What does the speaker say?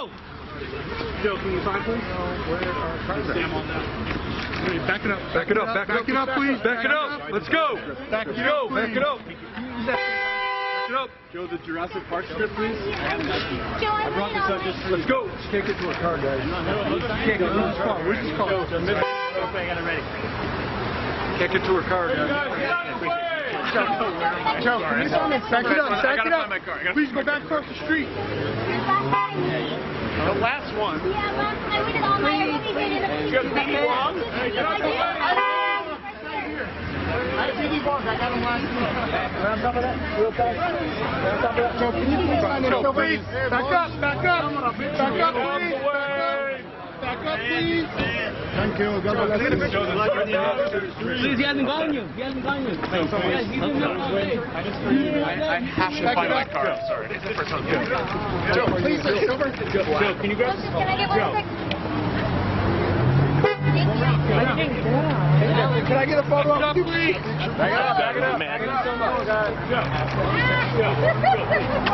go! Joe, can you sign, please? Uh, back it up. Back it up, back it up. Back it up, please. Back it up. Let's go. Back it up, Back please. it up. Back it up. Joe, the Jurassic Park script, please. Joe, I brought this up just Let's go. Just can't get to a car, guys. Can't get Where's his car? Where's his car? Can't get to her car, guys. Joe, can you sign it? Back it up. Back it up. Please go back across the street. The last one. Yeah, Mom, I waited all night. I really did it. You got BD Bonds? I did. I have BD Bonds. I got them last week. On top of that, real fast. On top of that. Joe, can you please sign it? Joe, please. Back up. Back up. Back up, please. Back up, please. Thank you. God bless you. Please, he hasn't gotten you. He hasn't gotten you. Yes, he's doing that all day. I have to find my car. Sorry. This is the first time. Joe, please, over. Joe, can you grab Joseph, can I get one quick? Thank you. Can I get a photo of you, please? Back it up, back it up. Thank you so much.